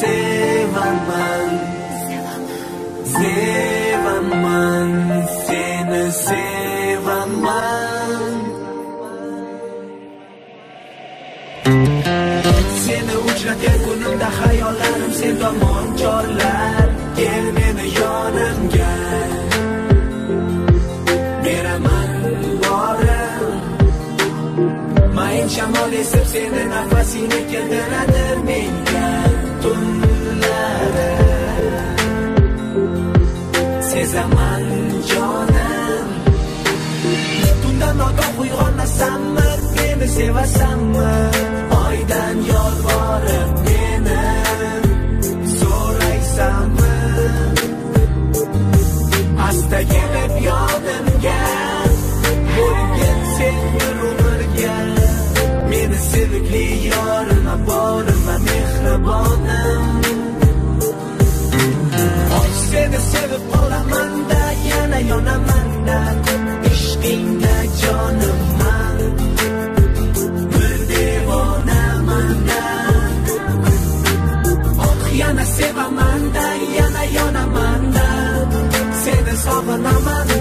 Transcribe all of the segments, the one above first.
sevaman sevaman seni sevaman seni uchratgan kunimda hayollarim sen tomon chorlar. Kel meni yonimga. Beraman borim. Mayin shamol esib seni nafasingni keltiradi. Menga tunlari sezaman jonim tundan ogoh uyg'onasanmi meni sevasanmi oydan yolvorib meni so'raysanmi asta kelib yonimga bo'lgin sen bir umrga meni sevikli yorima yon aman da İçtin de canıma Bir devonaman da Oh yana sevaman da yana yonaman da Seni savunaman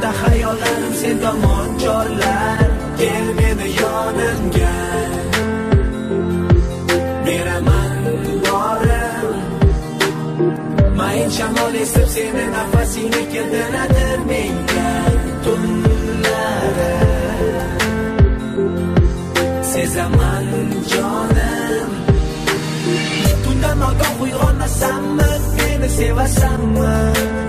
uchratgan xayollarim hayollarim sen tomon chorlar kel meni yonimga. Beraman borim mayin shamol esib seni nafasingni keltiradi menga. Tunlari sezaman jonim. Tundan ogoh uyg'onasanmi meni sevasanmi?